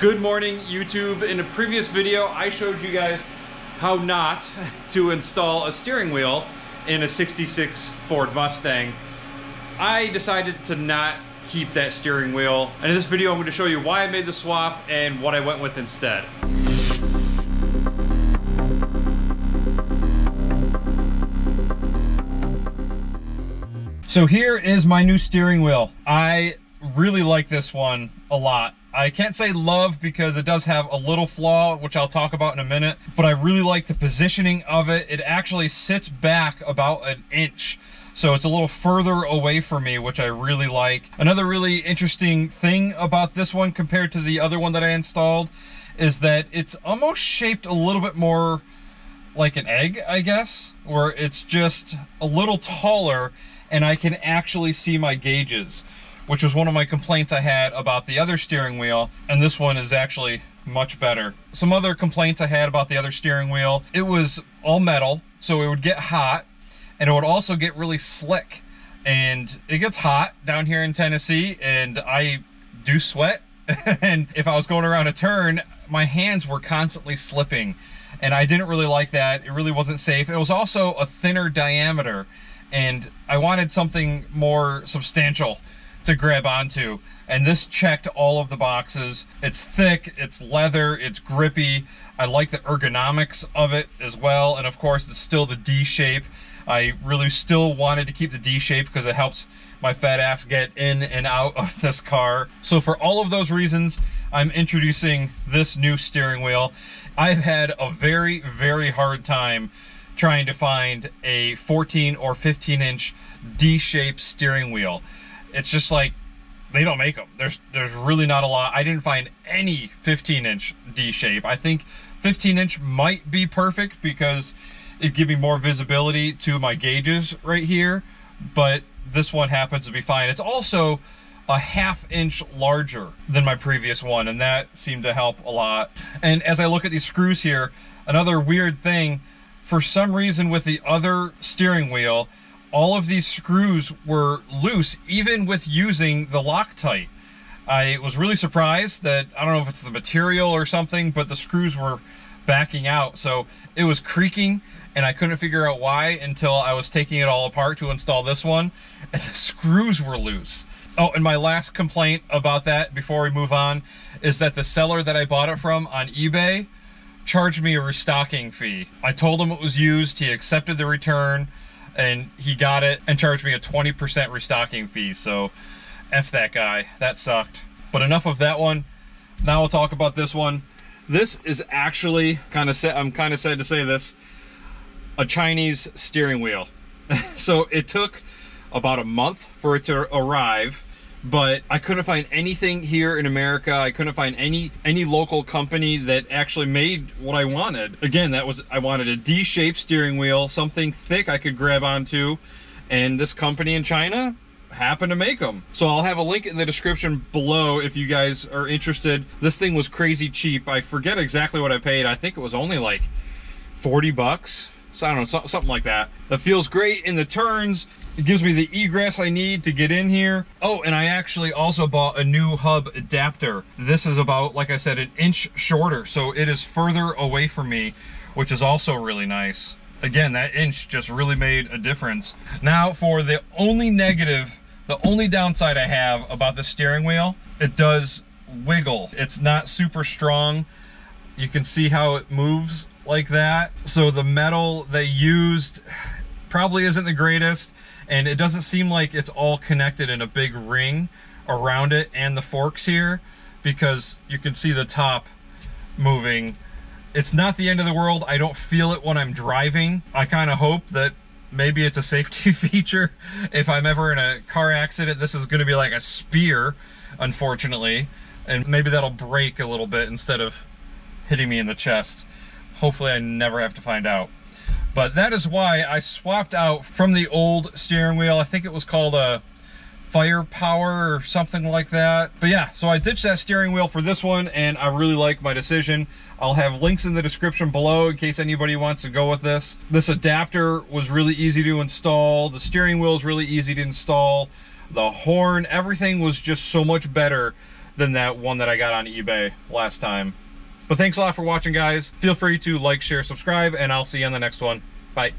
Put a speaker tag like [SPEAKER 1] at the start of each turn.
[SPEAKER 1] Good morning, YouTube. In a previous video, I showed you guys how not to install a steering wheel in a 66 Ford Mustang. I decided to not keep that steering wheel. And in this video, I'm going to show you why I made the swap and what I went with instead. So here is my new steering wheel. I really like this one a lot. I can't say love because it does have a little flaw, which I'll talk about in a minute, but I really like the positioning of it. It actually sits back about an inch. So it's a little further away from me, which I really like. Another really interesting thing about this one compared to the other one that I installed is that it's almost shaped a little bit more like an egg, I guess, where it's just a little taller and I can actually see my gauges which was one of my complaints I had about the other steering wheel, and this one is actually much better. Some other complaints I had about the other steering wheel, it was all metal, so it would get hot, and it would also get really slick. And it gets hot down here in Tennessee, and I do sweat. and if I was going around a turn, my hands were constantly slipping. And I didn't really like that. It really wasn't safe. It was also a thinner diameter, and I wanted something more substantial to grab onto. And this checked all of the boxes. It's thick, it's leather, it's grippy. I like the ergonomics of it as well. And of course, it's still the D shape. I really still wanted to keep the D shape because it helps my fat ass get in and out of this car. So for all of those reasons, I'm introducing this new steering wheel. I've had a very, very hard time trying to find a 14 or 15 inch D-shaped steering wheel it's just like they don't make them. There's there's really not a lot. I didn't find any 15 inch D shape. I think 15 inch might be perfect because it give me more visibility to my gauges right here. But this one happens to be fine. It's also a half inch larger than my previous one, and that seemed to help a lot. And as I look at these screws here, another weird thing, for some reason with the other steering wheel, all of these screws were loose, even with using the Loctite. I was really surprised that, I don't know if it's the material or something, but the screws were backing out. So it was creaking and I couldn't figure out why until I was taking it all apart to install this one and the screws were loose. Oh, and my last complaint about that before we move on is that the seller that I bought it from on eBay charged me a restocking fee. I told him it was used, he accepted the return, and he got it and charged me a 20% restocking fee. So, F that guy. That sucked. But enough of that one. Now we'll talk about this one. This is actually kind of. I'm kind of sad to say this. A Chinese steering wheel. so it took about a month for it to arrive but I couldn't find anything here in America. I couldn't find any any local company that actually made what I wanted. Again, that was I wanted a D-shaped steering wheel, something thick I could grab onto, and this company in China happened to make them. So I'll have a link in the description below if you guys are interested. This thing was crazy cheap. I forget exactly what I paid. I think it was only like 40 bucks. So I don't know, something like that. That feels great in the turns. It gives me the egress I need to get in here. Oh, and I actually also bought a new hub adapter. This is about, like I said, an inch shorter, so it is further away from me, which is also really nice. Again, that inch just really made a difference. Now, for the only negative, the only downside I have about the steering wheel, it does wiggle. It's not super strong. You can see how it moves like that. So the metal they used probably isn't the greatest and it doesn't seem like it's all connected in a big ring around it and the forks here because you can see the top moving. It's not the end of the world. I don't feel it when I'm driving. I kind of hope that maybe it's a safety feature. If I'm ever in a car accident, this is going to be like a spear, unfortunately. And maybe that'll break a little bit instead of hitting me in the chest. Hopefully I never have to find out. But that is why I swapped out from the old steering wheel. I think it was called a firepower or something like that. But yeah, so I ditched that steering wheel for this one and I really like my decision. I'll have links in the description below in case anybody wants to go with this. This adapter was really easy to install. The steering wheel is really easy to install. The horn, everything was just so much better than that one that I got on eBay last time. But thanks a lot for watching, guys. Feel free to like, share, subscribe, and I'll see you on the next one. Bye.